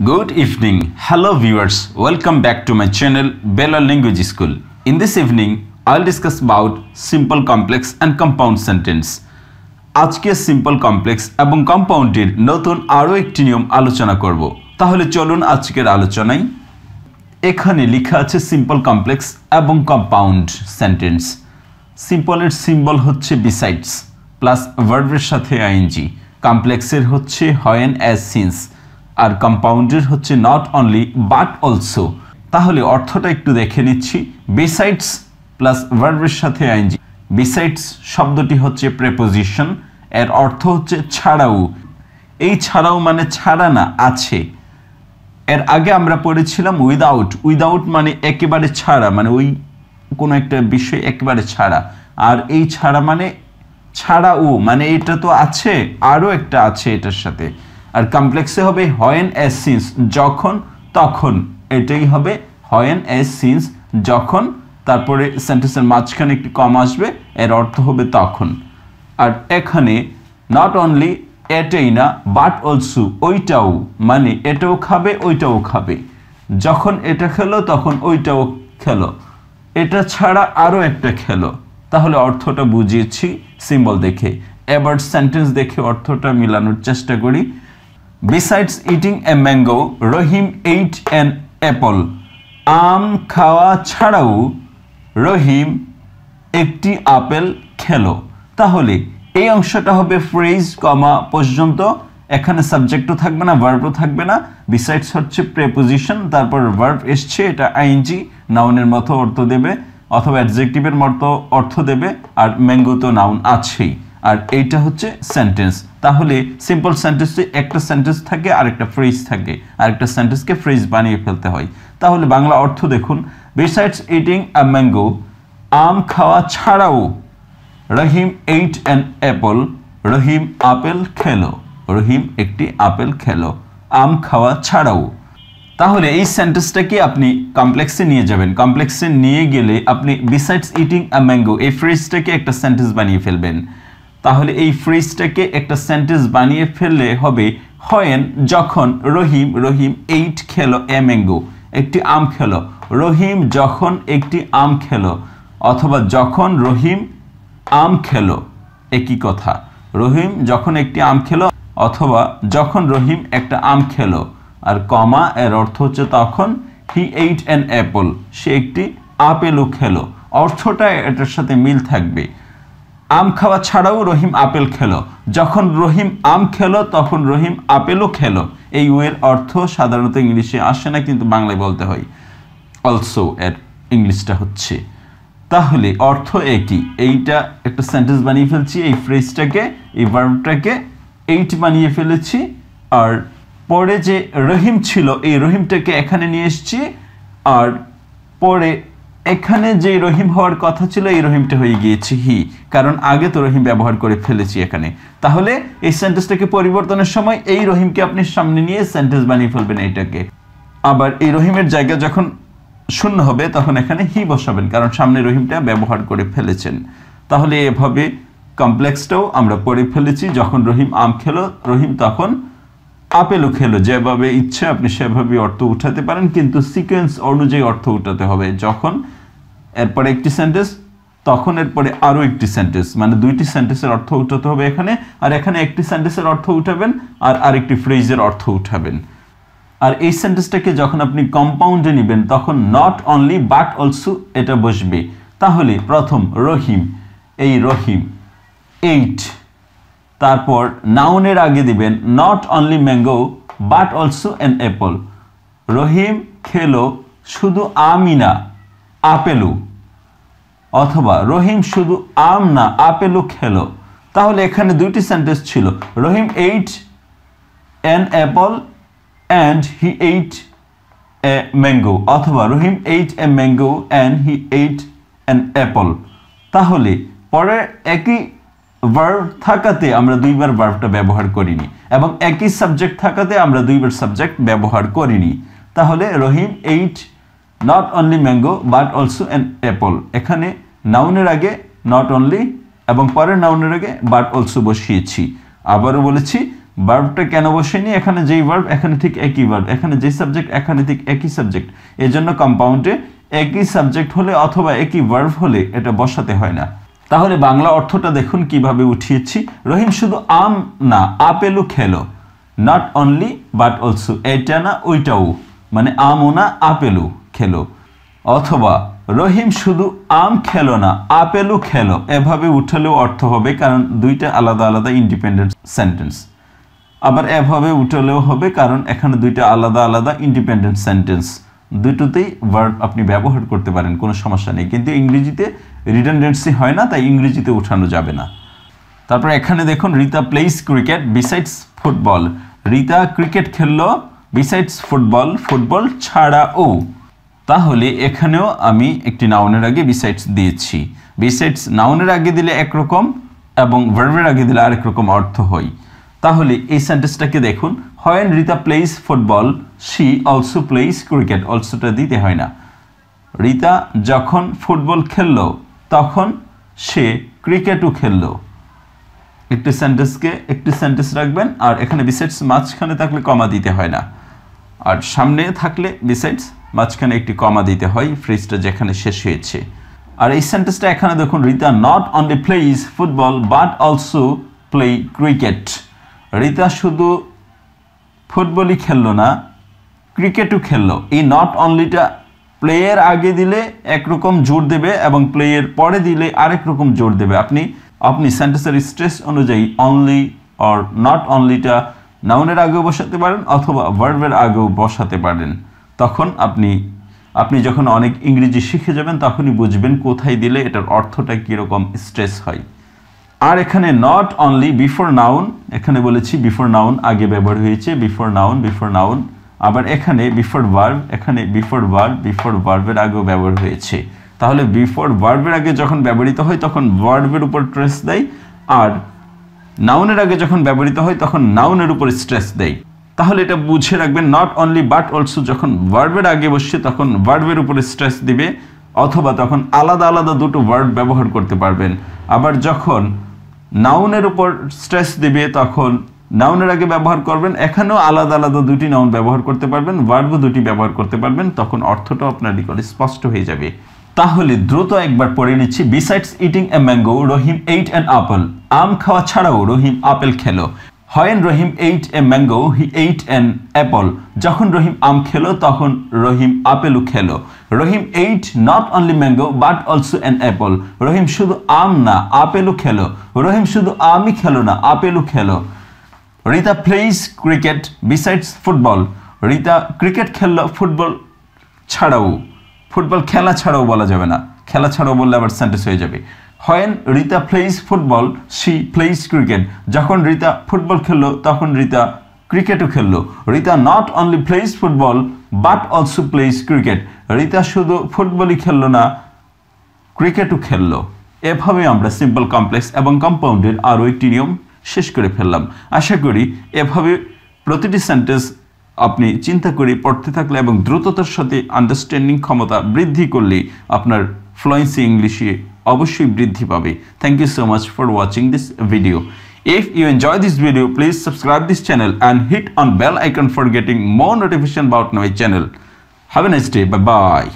Good evening. Hello viewers. Welcome back to my channel Bella Language School. In this evening, I'll discuss about simple complex and compound sentence. আজকে simple complex এবং কম্পাউন্ডের নতুন আরও একটি নিয়ম আলোচনা করব তাহলে চলুন আজকের আলোচনায় এখানে লেখা আছে সিম্পল কমপ্লেক্স এবং কম্পাউন্ড সেন্টেন্স সিম্পলের সিম্বল হচ্ছে বিসাইডস প্লাস ভার্বের সাথে আইএনজি কমপ্লেক্সের হচ্ছে হয়েন অ্যাজ সিন্স আর কম্পাউন্ডের হচ্ছে নট অনলি বাট অলসো তাহলে অর্থটা একটু দেখে নিচ্ছি। বিসাইডস প্লাস ভার্বের সাথে আইএনজি বিসাইডস শব্দটি হচ্ছে প্রেপোজিশন এর অর্থ হচ্ছে ছাড়াও। এই ছাড়াও মানে ছাড়া না, আছে। এর আগে আমরা পড়েছিলাম উইদাউট উইদাউট মানে একেবারে ছাড়া মানে ওই কোনো একটা বিষয় একেবারে ছাড়া। আর এই ছাড়া মানে ছাড়াও মানে এটা তো আছে, আরও একটা আছে এটার সাথে। আর কমপ্লেক্সে হবে হয়েন এস সিন্স যখন, তখন। এটাই হবে হয়েন এস সিন্স যখন, তারপরে সেন্টেন্সের মাঝখানে একটি কম আসবে, এর অর্থ হবে তখন। আর এখানে নট অনলি এটাই না বাট অলসু ওইটাও মানে এটাও খাবে, ওইটাও খাবে। যখন এটা খেলো, তখন ওইটাও খেলো। এটা ছাড়া আরও একটা খেলো। তাহলে অর্থটা বুঝিয়েছি সিম্বল দেখে। এবার সেন্টেন্স দেখে অর্থটা মিলানোর চেষ্টা করি। Besides eating a mango Rahim ate an apple আম খাওয়া ছাড়াও রহিম একটি আপেল খেলো। তাহলে এই অংশটা হবে ফ্রেজ কমা পর্যন্ত। এখানে সাবজেক্টও থাকবে না ভার্বও থাকবে না। বিসাইডস হচ্ছে প্রেপোজিশন তারপর ভার্ব এসছে, এটা আইনজি নাউনের মতো অর্থ দেবে, অথবা অ্যাডজেক্টিভের মতো অর্থ দেবে, আর ম্যাঙ্গো তো নাউন আছেই। আর এইটা হচ্ছে সেন্টেন্স তাহলে সিম্পল সেন্টেন্সে একটা সেন্টেন্স থাকে আর একটা ফ্রেজ থাকে আর একটা সেন্টেন্সকে ফ্রেজ বানিয়ে ফেলতে হয়। তাহলে বাংলা অর্থ দেখুন। বিসাইডস ইটিং আ ম্যাঙ্গো আম খাওয়া ছাড়াও Rahim ate an apple Rahim apple খেলো, রহিম একটি আপেল খেলো, আম খাওয়া ছাড়াও। তাহলে এই সেন্টেন্সটাকে আপনি কমপ্লেক্সে নিয়ে যাবেন? কমপ্লেক্সে নিয়ে গেলে আপনি বিসাইডস ইটিং আ ম্যাঙ্গো এই ফ্রেজটাকে একটা সেন্টেন্স বানিয়ে ফেলবেন। তাহলে এই ফ্রেজটাকে একটা সেন্টেন্স বানিয়ে ফেললে হবে, হয়েন যখন রহিম রহিম এইট খেলো এ ম্যাঙ্গো একটি আম খেলো। রহিম যখন একটি আম খেলো, অথবা যখন রহিম আম খেলো, একই কথা। রহিম যখন একটি আম খেলো, অথবা যখন রহিম একটা আম খেলো। আর কমা, এর অর্থ হচ্ছে তখন হি এইট অ্যান অ্যাপল সে একটি আপেলও খেলো। অর্থটা এটার সাথে মিল থাকবে। আম খাওয়া ছাড়াও রহিম আপেল খেলো। যখন রহিম আম খেলো, তখন রহিম আপেলও খেলো। এই ওয়ের অর্থ সাধারণত ইংলিশে আসে না, কিন্তু বাংলায় বলতে হয়। অলসো এর ইংলিশটা হচ্ছে। তাহলে অর্থ একই। এইটা একটা সেন্টেন্স বানিয়ে ফেলছি, এই ফ্রেজটাকে এই ভার্বটাকে এইট বানিয়ে ফেলেছি। আর পরে যে রহিম ছিল, এই রহিমটাকে এখানে নিয়ে এসছি। আর পরে এখানে যে রহিম হওয়ার কথা ছিল, এই রহিমটা হয়ে গিয়েছে হি। কারণ আগে তো রহিম ব্যবহার করে ফেলেছি এখানে। তাহলে এই সেন্টেন্সটাকে পরিবর্তনের সময় এই রহিমকে আপনি সামনে নিয়ে সেন্টেন্স বানিয়ে ফেলবেন এইটাকে। আবার এই রহিমের জায়গা যখন শূন্য হবে, তখন এখানে হি বসাবেন, কারণ সামনে রহিমটা ব্যবহার করে ফেলেছেন। তাহলে এভাবে কমপ্লেক্সটাও আমরা পড়ে ফেলেছি। যখন রহিম আম খেলো, রহিম তখন আপেলও খেলো, যেভাবে ইচ্ছে আপনি সেভাবে অর্থ উঠাতে পারেন, কিন্তু সিকোয়েন্স অনুযায়ী অর্থ উঠাতে হবে। যখন এরপরে একটি সেন্টেন্স তখন এরপরে আরও একটি সেন্টেন্স মানে দুইটি সেন্টেন্সের অর্থ উঠাতে হবে এখানে, আর এখানে একটি সেন্টেন্সের অর্থ উঠাবেন, আর আরেকটি ফ্রেজের অর্থ উঠাবেন। আর এই সেন্টেন্সটাকে যখন আপনি কম্পাউন্ডে নেবেন, তখন নট অনলি বাট অলসো এটা বসবে। তাহলে প্রথম রহিম, এই রহিম এইট তারপর নাউনের আগে দিবেন not only mango but also an apple Rahim, খেলো, শুধু আমই না আপেলু অথবা রহিম, শুধু আম না আপেলু খেলো। তাহলে এখানে দুইটি সেন্টেন্স ছিল। Rahim ate an apple and he ate a mango অথবা Rahim ate a mango and he ate an apple তাহলে পরে একই ভার্ব থাকাতে আমরা দুইবার ভার্বটা ব্যবহার করিনি এবং একই সাবজেক্ট থাকাতে আমরা দুইবার সাবজেক্ট ব্যবহার করিনি। তাহলে Rahim ate not only mango but also an apple এখানে নাউনের আগে নট অনলি এবং পরের নাউনের আগে বাট অলসো বসিয়েছি। আবারও বলেছি ভার্বটা কেন বসেনি? এখানে যেই ভার্ব এখানে ঠিক একই ভার্ব এখানে যে সাবজেক্ট এখানে ঠিক একই সাবজেক্ট এই জন্য কম্পাউন্ডে একই সাবজেক্ট হলে অথবা একই ভার্ব হলে এটা বসাতে হয় না। তাহলে বাংলা অর্থটা দেখুন কীভাবে উঠিয়েছি। রহিম, শুধু আম না, আপেলও খেলো। নট অনলি বাট অলসো এটা না, ওইটাও। মানে আমও না, আপেলও খেলো। অথবা, রহিম, শুধু আম খেলো না, আপেলও খেলো। এভাবে উঠালেও অর্থ হবে, কারণ দুইটা আলাদা আলাদা ইন্ডিপেন্ডেন্ট সেন্টেন্স আবার এভাবে উঠালেও হবে, কারণ এখানে দুইটা আলাদা আলাদা ইন্ডিপেন্ডেন্ট সেন্টেন্স দুটোতেই ভার্ব আপনি ব্যবহার করতে পারেন, কোনো সমস্যা নেই। কিন্তু ইংরেজিতে রিডান্ডেন্সি হয় না, তাই ইংরেজিতে উঠানো যাবে না। তারপর এখানে দেখুন, Rita plays cricket besides football Rita cricket খেললো বিসাইডস ফুটবল ফুটবল ছাড়াও। তাহলে এখানেও আমি একটি নাউনের আগে বিসাইডস দিয়েছি। বিসাইডস নাউনের আগে দিলে একরকম এবং ভার্বের আগে দিলে আরেক রকম অর্থ হয়। তাহলে এই সেন্টেন্সটাকে দেখুন when Rita plays football she also plays cricket অলসোটা দিতে হয় না। রিতা যখন ফুটবল খেললো, তখন সে ক্রিকেটও খেলল। একটি সেন্টেন্সকে একটি সেন্টেন্স রাখবেন, আর এখানে বিসাইডস মাঝখানে থাকলে কমা দিতে হয় না। আর সামনে থাকলে বিসাইডস মাঝখানে একটি কমা দিতে হয় ফ্রিজটা যেখানে শেষ হয়েছে। আর এই সেন্টেন্সটা এখানে দেখুন Rita not only plays football but also play cricket Rita শুধু ফুটবলই খেললো না, ক্রিকেটও খেললো। এই নট অনলিটা প্লেয়ের আগে দিলে একরকম জোর দেবে এবং প্লেয়ের পরে দিলে আরেক রকম জোর দেবে। আপনি আপনি সেন্টেন্সের স্ট্রেস অনুযায়ী অনলি অর নট অনলিটা নাউনের আগেও বসাতে পারেন অথবা ভার্বের আগেও বসাতে পারেন। তখন আপনি আপনি যখন অনেক ইংরেজি শিখে যাবেন তখনই বুঝবেন কোথায় দিলে এটার অর্থটা কীরকম স্ট্রেস হয়। আর এখানে নট অনলি বিফোর নাউন এখানে বলেছি বিফোর নাউন আগে ব্যবহার হয়েছে বিফোর নাউন বিফোর নাউন আবার এখানে বিফোর ভার্ব এখানে বিফোর ভার্ব বিফোর ভার্বের আগেও ব্যবহার হয়েছে। তাহলে বিফোর ভার্বের আগে যখন ব্যবহৃত হয়, তখন ভার্বের উপর ট্রেস দেয়, আর নাউনের আগে যখন ব্যবহৃত হয়, তখন নাউনের উপর স্ট্রেস দেয়। তাহলে এটা বুঝে রাখবেন নট অনলি বাট অলসো যখন ভার্বের আগে বসছে, তখন ভার্বের উপরে স্ট্রেস দিবে, অথবা তখন আলাদা আলাদা দুটো ওয়ার্ড ব্যবহার করতে পারবেন। আবার যখন নাউনের উপর স্ট্রেস দিবে তখন নাউনের আগে ব্যবহার করবেন, এখানেও আলাদা আলাদা দুটি নাউন ব্যবহার করতে পারবেন ভার্বও দুটি ব্যবহার করতে পারবেন, তখন অর্থটা আপনার নিকটে স্পষ্ট হয়ে যাবে। তাহলে দ্রুত একবার পড়ে নিচ্ছি besides eating a mango Rahim ate and apple আম খাওয়া ছাড়াও রহিম আপেল খেলো। When Rahim ate a mango he ate an apple যখন রহিম আম খেলো, তখন রহিম আপেলও খেলো। Rahim ate not only mango but also an apple Rahim শুধু আম না, আপেলও খেলো। রহিম শুধু আমই খেলো না, আপেলও খেলো। Rita plays cricket besides football Rita cricket খেললো ফুটবল ছাড়াও। ফুটবল খেলা ছাড়াও বলা যাবে না। খেলা ছাড়াও বললে আবার সেন্টেন্স হয়ে যাবে। When Rita plays football she plays cricket যখন রিতা ফুটবল খেললো, তখন রিতা ক্রিকেটও খেললো। Rita not only plays football but also plays cricket Rita শুধু ফুটবলই খেললো না ক্রিকেটও খেললো। এভাবে আমরা সিম্পল কমপ্লেক্স এবং কম্পাউন্ডের আরও একটি নিয়ম শেষ করে ফেললাম। আশা করি এভাবে প্রতিটি সেন্টেন্স আপনি চিন্তা করে পড়তে থাকলে এবং দ্রুততার সাথে আন্ডারস্ট্যান্ডিং ক্ষমতা বৃদ্ধি করলে আপনার ফ্লুয়েন্সি ইংলিশে অবশ্যই বৃদ্ধি পাবে thank you so much for watching this video If you enjoy this video, please subscribe this channel and hit on bell icon for getting more notification about my channel. Have a nice day. Bye-bye.